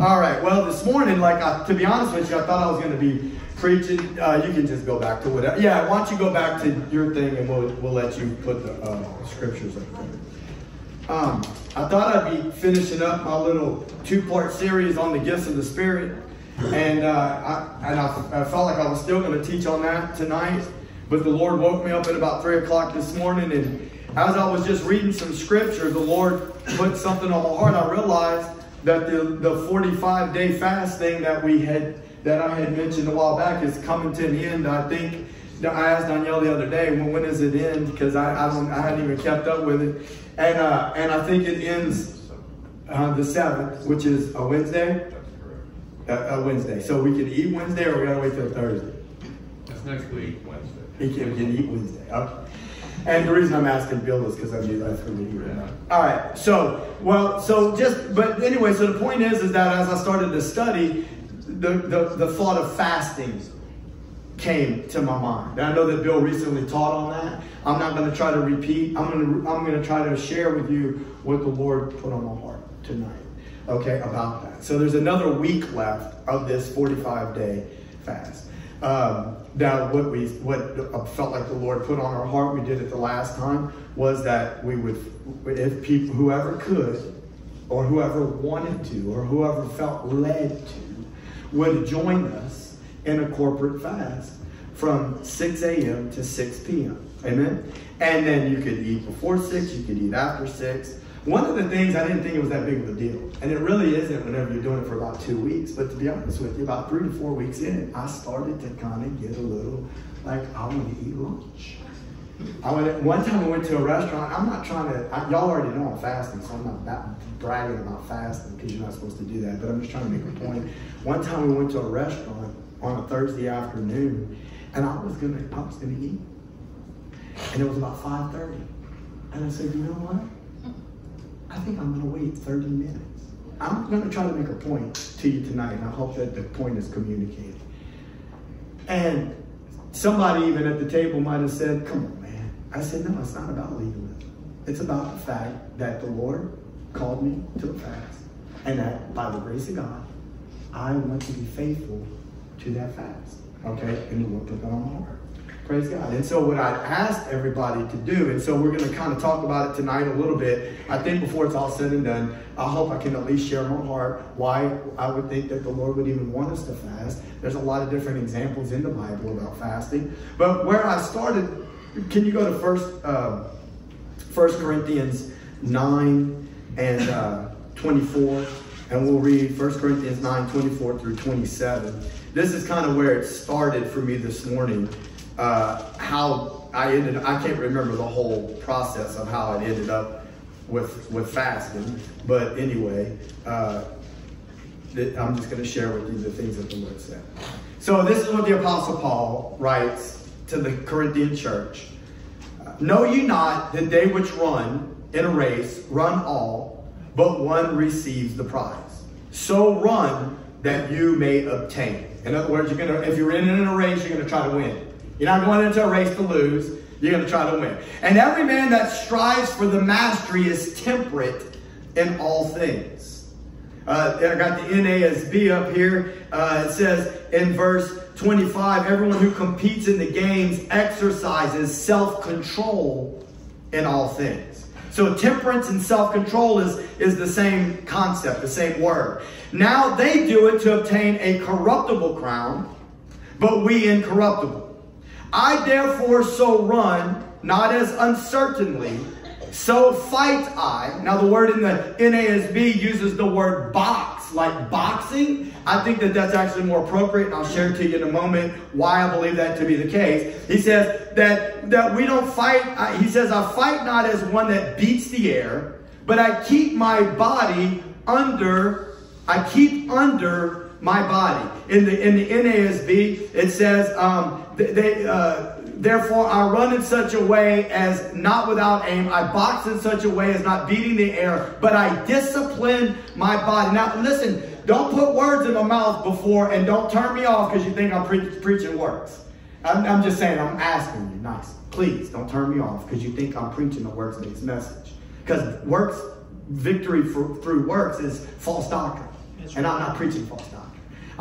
All right. Well, this morning, like I, to be honest with you, I thought I was going to be preaching. Uh, you can just go back to whatever. Yeah, why don't you go back to your thing, and we'll we'll let you put the uh, scriptures up there. Um, I thought I'd be finishing up my little two-part series on the gifts of the Spirit, and uh, I and I, I felt like I was still going to teach on that tonight, but the Lord woke me up at about three o'clock this morning, and as I was just reading some scripture, the Lord put something on my heart. I realized that the, the 45 day fast thing that we had that I had mentioned a while back is coming to an end. I think I asked Danielle the other day, when, when does it end? Because I, I don't I hadn't even kept up with it. And uh, and I think it ends uh, the seventh, which is a Wednesday. A, a, Wednesday. So we can eat Wednesday or we gotta wait till Thursday. That's next week, Wednesday. We can, we can eat Wednesday. Okay. And the reason I'm asking Bill is because I knew that's going to be here. All right. So, well, so just, but anyway, so the point is, is that as I started to study, the, the, the thought of fasting came to my mind. And I know that Bill recently taught on that. I'm not going to try to repeat. I'm going to, I'm going to try to share with you what the Lord put on my heart tonight. Okay, about that. So there's another week left of this 45 day fast. Um, now, what we what felt like the Lord put on our heart, we did it the last time, was that we would, if people, whoever could, or whoever wanted to, or whoever felt led to, would join us in a corporate fast from 6 a.m. to 6 p.m. Amen. And then you could eat before 6, you could eat after 6. One of the things I didn't think it was that big of a deal, and it really isn't whenever you're doing it for about two weeks. But to be honest with you, about three to four weeks in, I started to kind of get a little like I want to eat lunch. I went one time I went to a restaurant. I'm not trying to. I, y'all already know I'm fasting, so I'm not bragging about fasting because you're not supposed to do that. But I'm just trying to make a point. One time we went to a restaurant on a Thursday afternoon, and I was gonna I was gonna eat, and it was about 5:30, and I said, you know what? I think I'm going to wait 30 minutes. I'm going to try to make a point to you tonight, and I hope that the point is communicated. And somebody even at the table might have said, Come on, man. I said, No, it's not about legalism. It's about the fact that the Lord called me to a fast, and that by the grace of God, I want to be faithful to that fast. Okay? And the Lord put that on my heart. Praise God. And so what I asked everybody to do, and so we're going to kind of talk about it tonight a little bit. I think before it's all said and done, I hope I can at least share my heart why I would think that the Lord would even want us to fast. There's a lot of different examples in the Bible about fasting. But where I started, can you go to first, uh, 1 Corinthians 9 and uh, 24? And we'll read 1 Corinthians 9, 24 through 27. This is kind of where it started for me this morning uh, how I ended. I can't remember the whole process of how it ended up with with fasting, but anyway, uh, I'm just going to share with you the things that the Lord said. So this is what the Apostle Paul writes to the Corinthian church: Know ye not that they which run in a race run all, but one receives the prize. So run that you may obtain. In other words, you're gonna if you're in a race, you're gonna try to win. You're not going into a race to lose. You're going to try to win. And every man that strives for the mastery is temperate in all things. Uh, I got the NASB up here. Uh, it says in verse 25, everyone who competes in the games exercises self-control in all things. So temperance and self-control is, is the same concept, the same word. Now they do it to obtain a corruptible crown, but we incorruptible. I therefore so run, not as uncertainly, so fight I. Now the word in the NASB uses the word box, like boxing. I think that that's actually more appropriate, and I'll share to you in a moment why I believe that to be the case. He says that, that we don't fight, uh, he says, I fight not as one that beats the air, but I keep my body under, I keep under my body. In the, in the NASB, it says, um, they, uh, therefore I run in such a way as not without aim. I box in such a way as not beating the air, but I discipline my body. Now listen, don't put words in my mouth before and don't turn me off because you think I'm pre preaching works. I'm, I'm, just saying, I'm asking you, nice. Please don't turn me off because you think I'm preaching the works-based message. Because works victory for, through works is false doctrine. And I'm not preaching false doctrine.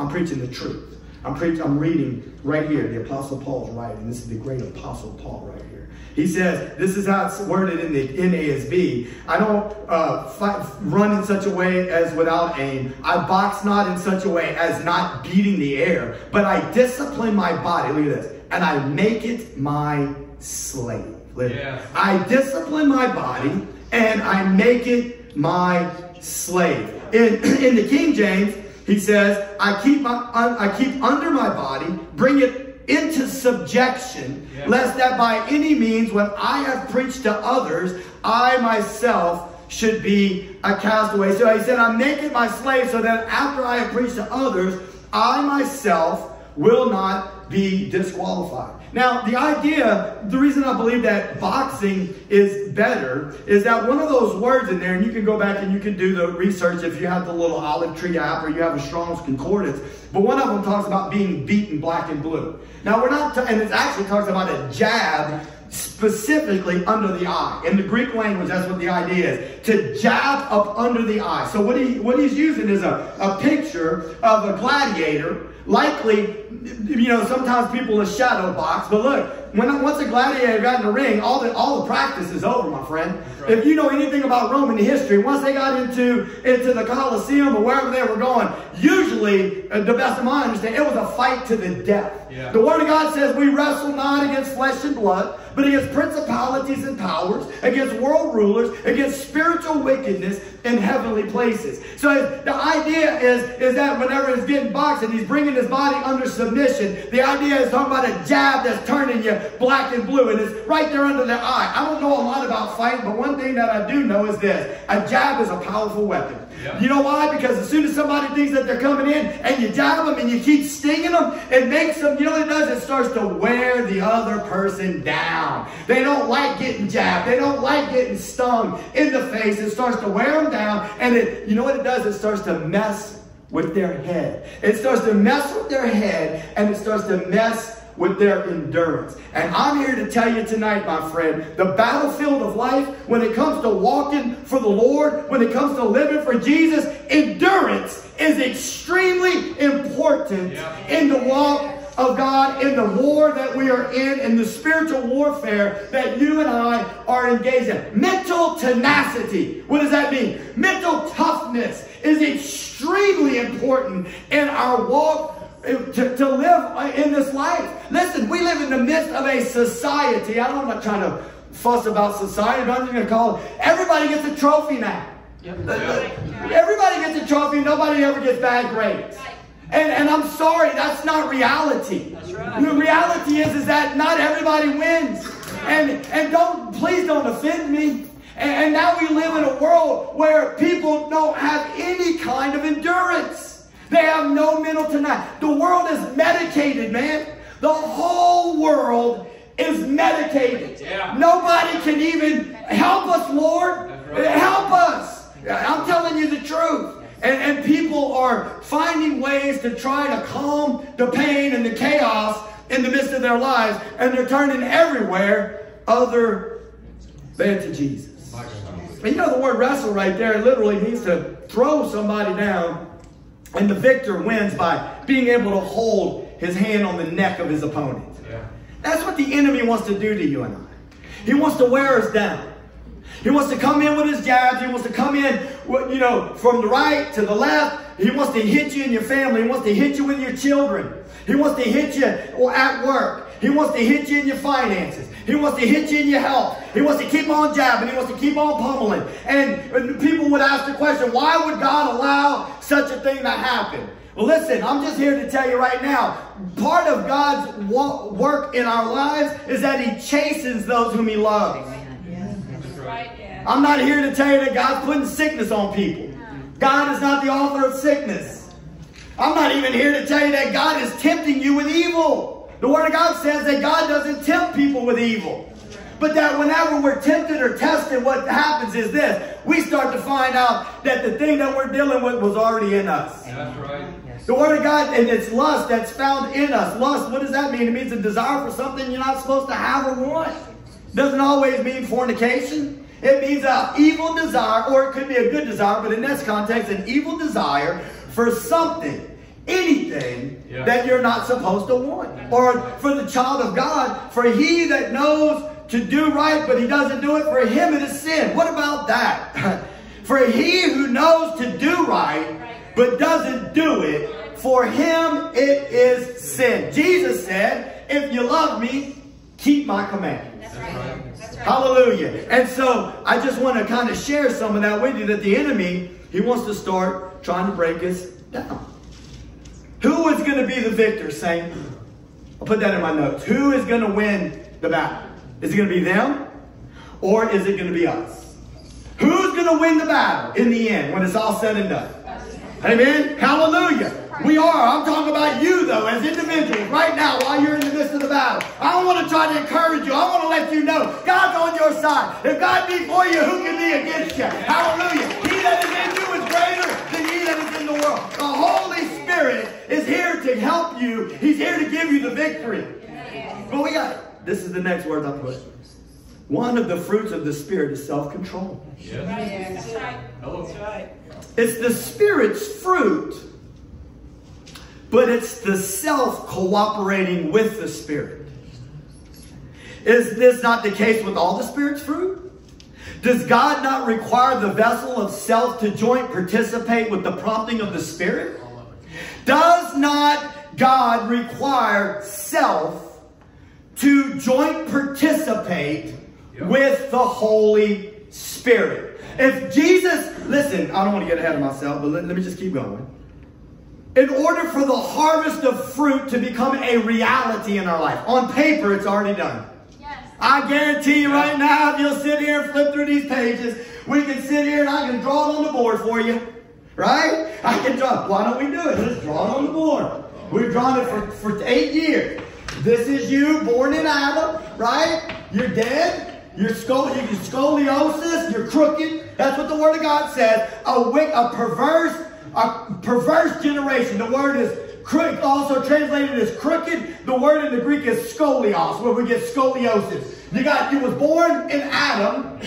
I'm preaching the truth. I'm preaching, I'm reading right here, the Apostle Paul's writing. This is the great Apostle Paul right here. He says, this is how it's worded in the NASB. I don't uh, fight, run in such a way as without aim. I box not in such a way as not beating the air, but I discipline my body. Look at this. And I make it my slave. Yes. I discipline my body and I make it my slave. In, in the King James, he says, I keep, my, I keep under my body, bring it into subjection, lest that by any means, when I have preached to others, I myself should be a castaway. So he said, I'm making my slave so that after I have preached to others, I myself will not be disqualified. Now, the idea, the reason I believe that boxing is better is that one of those words in there, and you can go back and you can do the research if you have the little olive tree app or you have a Strong's Concordance, but one of them talks about being beaten black and blue. Now, we're not, and it actually talks about a jab specifically under the eye. In the Greek language, that's what the idea is. To jab up under the eye. So what, he, what he's using is a, a picture of a gladiator. Likely, you know, sometimes people will shadow box, but look, when once a gladiator got in the ring, all the all the practice is over, my friend. right. If you know anything about Roman history, once they got into into the Colosseum or wherever they were going, usually, uh, the best of my understanding, it was a fight to the death. Yeah. The Word of God says we wrestle not against flesh and blood, but against principalities and powers, against world rulers, against spiritual wickedness in heavenly places. So the idea is, is that whenever he's getting boxed and he's bringing his body under submission, the idea is talking about a jab that's turning you black and blue, and it's right there under the eye. I don't know a lot about fighting, but one thing that I do know is this: a jab is a powerful weapon. You know why? Because as soon as somebody thinks that they're coming in and you jab them and you keep stinging them, it makes them, you know what it does? It starts to wear the other person down. They don't like getting jabbed. They don't like getting stung in the face. It starts to wear them down. And it, you know what it does? It starts to mess with their head. It starts to mess with their head and it starts to mess with their endurance. And I'm here to tell you tonight, my friend, the battlefield of life, when it comes to walking for the Lord, when it comes to living for Jesus, endurance is extremely important Yeah. in the walk of God, in the war that we are in, in the spiritual warfare that you and I are engaged in. Mental tenacity. What does that mean? Mental toughness is extremely important in our walk eh, to, to live eh, in this life. Listen, we live in the midst of a society. I don't, I'm not trying to fuss about society, but I'm just going to call it. Everybody gets a trophy now. Everybody gets a trophy. Nobody ever gets bad grades. And, and I'm sorry, that's not reality. That's right. The reality is, is that not everybody wins. And, and don't, please don't offend me. And, and now we live in a world where people don't have any kind of endurance. They have no mental tonight. The world is medicated, man. The whole world is medicated. Yeah. Nobody can even help us, Lord. Help us. I'm telling you the truth. And, and people are finding ways to try to calm the pain and the chaos in the midst of their lives, and they're turning everywhere other than to Jesus. And you know the word wrestle right there literally means to throw somebody down, and the victor wins by being able to hold his hand on the neck of his opponent. Yeah. That's what the enemy wants to do to you and I. He wants to wear us down. He wants to come in with his jabs. He wants to come in, you know, from the right to the left. He wants to hit you in your family. He wants to hit you with your children. He wants to hit you at work. He wants to hit you in your finances. He wants to hit you in your health. He wants to keep on jabbing. He wants to keep on pummeling. And, and people would ask the question, why would God allow such a thing to happen? Well, listen, I'm just here to tell you right now, part of God's work in our lives is that He chastens those whom He loves. That's right. I'm not here to tell you that God's putting sickness on people. God is not the author of sickness. I'm not even here to tell you that God is tempting you with evil. The Word of God says that God doesn't tempt people with evil. But that whenever we're tempted or tested, what happens is this. We start to find out that the thing that we're dealing with was already in us. That's right. The Word of God, and it's lust that's found in us. Lust, what does that mean? It means a desire for something you're not supposed to have or want. Doesn't always mean fornication. It means an evil desire, or it could be a good desire, but in this context, an evil desire for something, anything Yeah. that you're not supposed to want. Or for the child of God, for he that knows to do right, but he doesn't do it, for him it is sin. What about that? for he who knows to do right, but doesn't do it, for him it is sin. Jesus said, if you love me, keep my commandments. Right. Hallelujah. And so I just want to kind of share some of that with you that the enemy, he wants to start trying to break us down. Who is going to be the victor, Saint? I'll put that in my notes. Who is going to win the battle? Is it going to be them? Or is it going to be us? Who's going to win the battle in the end when it's all said and done? Amen. Hallelujah. We are. I'm talking about you, though, as individuals, right now, while you're in the midst of the battle. I don't want to try to encourage you. I want to let you know God's on your side. If God be for you, who can be against you? Hallelujah. He that is in you is greater than he that is in the world. The Holy Spirit is here to help you. He's here to give you the victory. But we got, this is the next word I put. One of the fruits of the Spirit is self-control. Yes. That's right. Hello. It's the Spirit's fruit, but it's the self cooperating with the Spirit. Is this not the case with all the Spirit's fruit? Does God not require the vessel of self to joint participate with the prompting of the Spirit? Does not God require self to joint participate Yep. with the Holy Spirit? If Jesus, listen, I don't want to get ahead of myself, but let, let me just keep going. In order for the harvest of fruit to become a reality in our life, on paper, it's already done. Yes. I guarantee you right now, if you'll sit here and flip through these pages, we can sit here and I can draw it on the board for you. Right? I can draw. Why don't we do it? Let's draw it on the board. We've drawn it for, for eight years. This is you, born in Adam, right? You're dead. You're, scol- you're scoliosis. You're crooked. That's what the Word of God says. A, wick, a perverse, a perverse generation. The word is crook, also translated as crooked. The word in the Greek is scolios, where we get scoliosis. You got, you was born in Adam,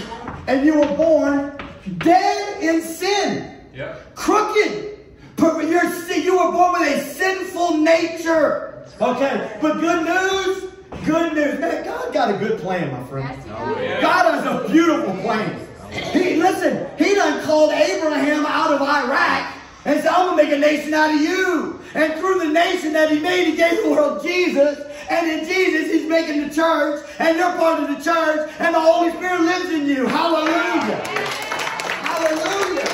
and you were born dead in sin Yep. crooked. Per- You're, you were born with a sinful nature. Okay, but good news, good news. Man, God got a good plan, my friend. Yes, he Oh, does. yeah. God has a beautiful plan. He listen, he done called Abraham out of Iraq and said, I'm gonna make a nation out of you. And through the nation that he made, he gave the world Jesus. And in Jesus, he's making the church, and you're part of the church, and the Holy Spirit lives in you. Hallelujah. Hallelujah.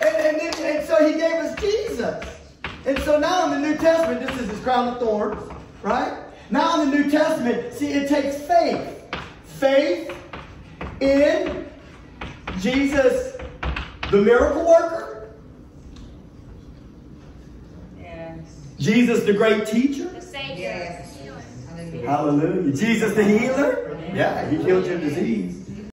And, and, and so he gave us Jesus. And so now in the New Testament, this is his crown of thorns, right? Now in the New Testament, see, it takes faith. Faith in Jesus, the miracle worker, Yes. Jesus, the great teacher. The Savior. Yes. Hallelujah. Hallelujah. Jesus, the healer. Yeah, he healed your disease.